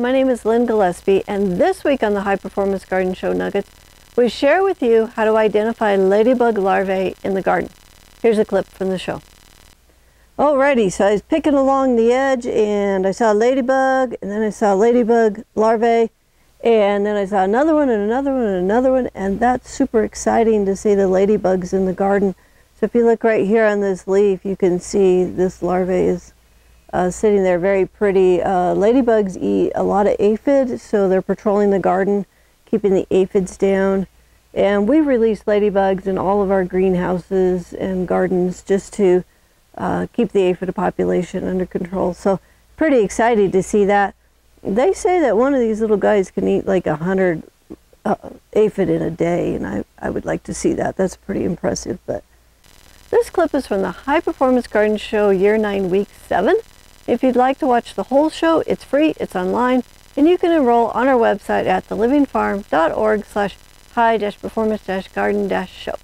My name is Lynn Gillespie, and this week on the High Performance Garden Show Nuggets, we share with you how to identify ladybug larvae in the garden. Here's a clip from the show. Alrighty, so I was picking along the edge and I saw a ladybug, and then I saw ladybug larvae, and then I saw another one and another one and another one, and that's super exciting to see the ladybugs in the garden. So if you look right here on this leaf, you can see this larvae is uh, sitting there very pretty. Uh, ladybugs eat a lot of aphid, so they're patrolling the garden, keeping the aphids down. And we release ladybugs in all of our greenhouses and gardens just to uh, keep the aphid population under control. So pretty excited to see that. They say that one of these little guys can eat like a hundred uh, aphid in a day, and I, I would like to see that. That's pretty impressive. But this clip is from the High Performance Garden Show Year 9, Week 7. If you'd like to watch the whole show, it's free, it's online, and you can enroll on our website at thelivingfarm.org slash high-performance-garden-show.